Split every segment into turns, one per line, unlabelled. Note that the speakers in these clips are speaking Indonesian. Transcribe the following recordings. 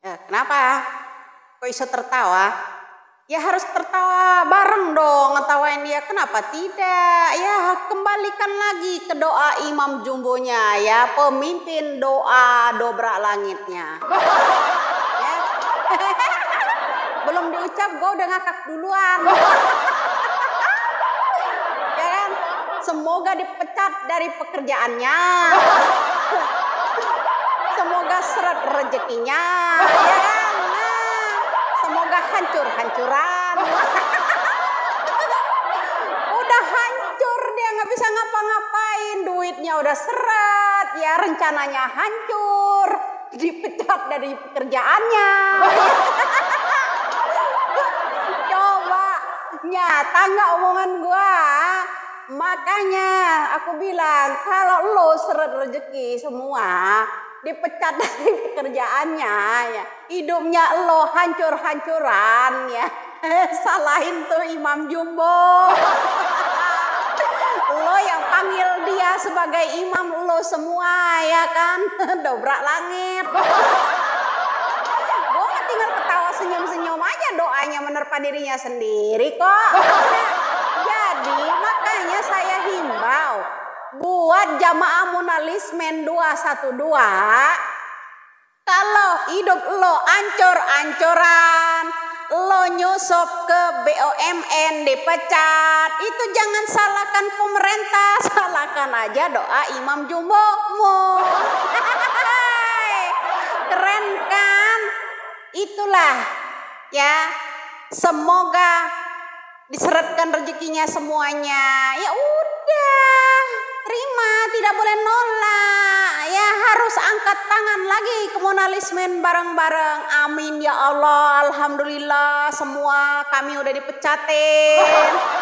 Ya, kenapa? Kok bisa tertawa? Ya harus tertawa bareng dong ngetawain dia. Kenapa tidak? Ya kembalikan lagi ke doa Imam Jumbonya ya. Pemimpin doa dobrak langitnya. Ya. Belum diucap gue udah ngakak duluan. ya kan? Semoga dipecat dari pekerjaannya. Semoga seret rezekinya, ya kan? Nah, semoga hancur-hancuran. udah hancur dia nggak bisa ngapa-ngapain, duitnya udah seret, ya rencananya hancur, dipecat dari pekerjaannya. Coba nyata nggak omongan gua? Makanya aku bilang kalau lo seret rezeki semua dipecat dari pekerjaannya ya. Hidupnya lo hancur-hancuran ya. Salahin tuh Imam Jumbo. Lo yang panggil dia sebagai imam lo semua ya kan? Dobrak langit. Gue tinggal ketawa senyum-senyum aja doanya menerpa dirinya sendiri kok. Jadi makanya saya himbau buat jamaah munalismen 212 kalau hidup lo ancur-ancuran lo nyusup ke BUMN dipecat. Itu jangan salahkan pemerintah salahkan aja doa Imam Jumbomu keren kan? Itulah ya. Semoga diseretkan rezekinya semuanya. Ya udah terima. Tidak boleh ya harus angkat tangan lagi ke monalismen bareng-bareng. Amin ya Allah. Alhamdulillah semua kami udah dipecatin.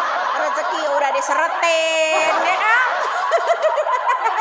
Rezeki udah diseretin ya kan